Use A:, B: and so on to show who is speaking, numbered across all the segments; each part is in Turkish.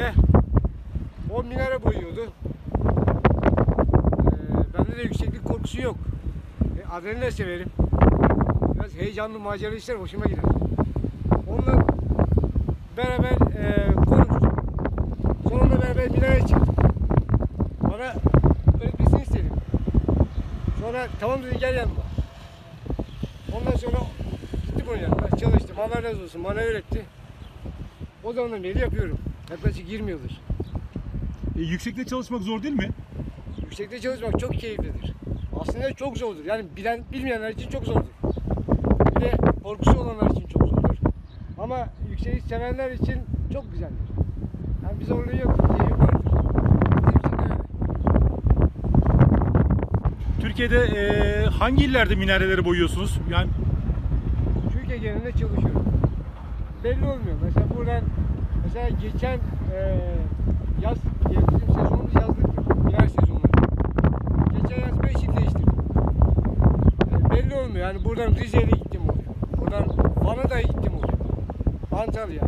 A: vesile o minare boyuyordu. Ee, bende de yükseklik korkusu yok. E, adrenalin severim. Biraz heyecanlı maceralı işler hoşuma gider. Onunla beraber e, konuştuk. Sonunda beraber minare çıktık. Bana öğretmesini istedim. Sonra tamam dedi gel yanıma. Ondan sonra gittim onun yanına çalıştım. Allah razı olsun bana öğretti. O zamandan beri yapıyorum. Yaklaşık 20 yıldır.
B: E, yüksekte çalışmak zor değil mi?
A: Yüksekte çalışmak çok keyiflidir. Aslında çok zordur. Yani bilen bilmeyenler için çok zordur. Bir de korkusu olanlar için çok zordur. Ama yükseği sevenler için çok güzeldir. Yani bir zorluğu yok, vardır.
B: Türkiye'de e, hangi illerde minareleri boyuyorsunuz? Yani
A: Türkiye genelinde çalışıyorum. Belli olmuyor. Mesela buradan mesela geçen eee yaz ya bizim sezonumuz yazlıktır. Minare sezonları. Geçen yaz 5 il değiştirdim. Yani belli olmuyor. Yani buradan Rize'ye gittim oluyor. Buradan Van'a da gittim oluyor. Antalya.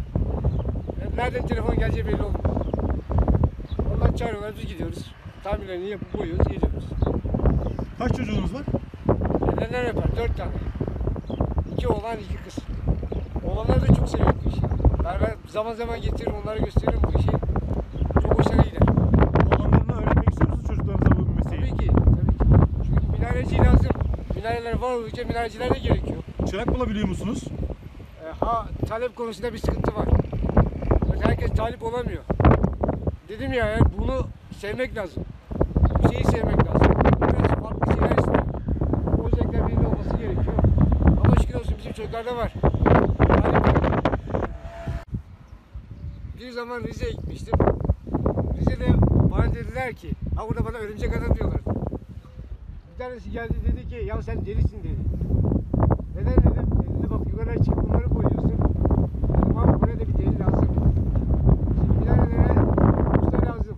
A: Yani nereden telefon geleceği belli olmuyor. Onlar çağırıyorlar biz gidiyoruz. Tahminlerini yapıp boyuyoruz gidiyoruz.
B: kaç çocuğunuz var?
A: Neler yapar? Dört tane. İki oğlan, iki kız. Oğlanlar da çok seviyor bu işi. Ben, ben zaman zaman getiririm, onlara gösteririm bu işi. Çok hoşuna gider.
B: Olanlarına öğretmek istiyor musunuz çocuklarınıza bu mesleği?
A: Tabii ki, tabii ki. Çünkü minareci lazım. Minareler var oldukça minareciler de gerekiyor.
B: Çırak bulabiliyor musunuz?
A: E, ha, talep konusunda bir sıkıntı var. Mesela herkes talip olamıyor. Dedim ya, yani bunu sevmek lazım. Bir şeyi sevmek lazım. Biraz farklı şeyler istiyor. O özellikler birinde olması gerekiyor. Ama şükür olsun bizim çocuklarda var. Talip var. Bir zaman Rize'ye gitmiştim. Rize'de bana dediler ki, ha burada bana örümcek adam diyorlar. Bir tanesi geldi dedi ki, ya sen delisin dedi. Neden dedim? Dedi bak yukarıya çıkıp bunları koyuyorsun. Dedim abi buraya da bir deli lazım. Şimdi minarelere usta lazım.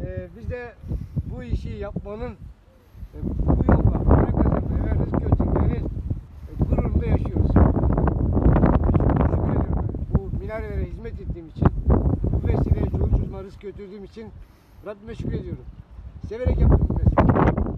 A: Ee, biz de bu işi yapmanın e, bu yolla para kazanmayı ve rızk götürmenin e, gururunda yaşıyoruz. E, Şükür ediyorum ben. Bu minarelere hizmet ettiğim için, bu vesileyle çoluk çocuğuma rızk götürdüğüm için Rabbime şükür ediyorum. Severek yaptım bu mesleği.